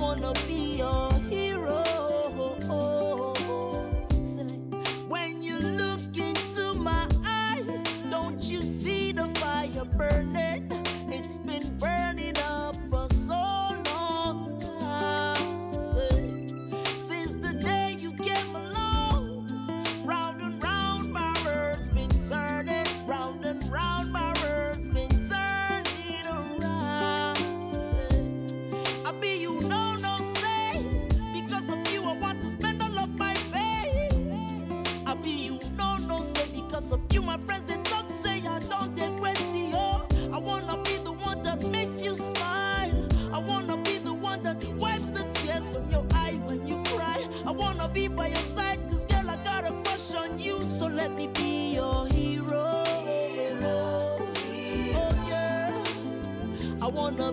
wanna be by your side, cause girl, I got a crush on you, so let me be your hero. hero. Oh yeah, I wanna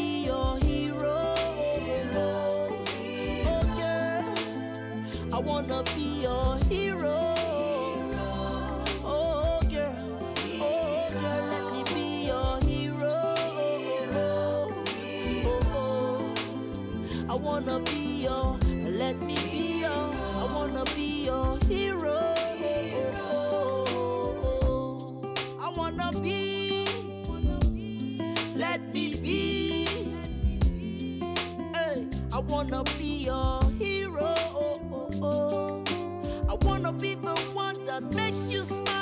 I wanna be your, let me be your, I wanna be your hero. I wanna be, let me be. Hey, I wanna be your hero. I wanna be the one that makes you smile.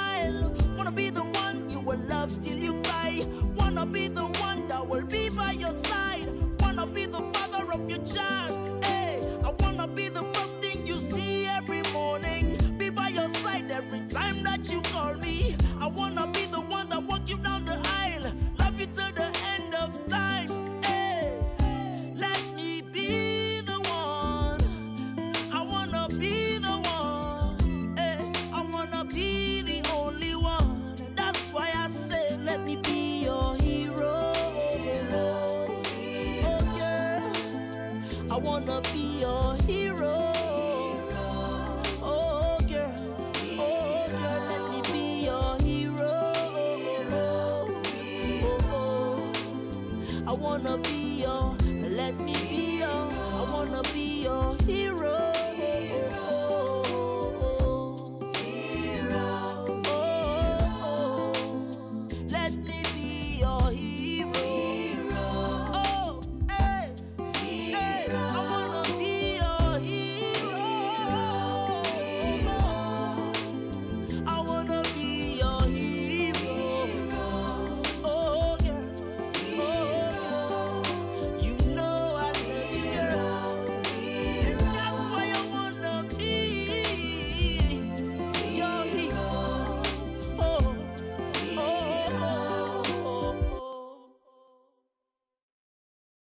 wanna be your, let me be your, I wanna be your hero.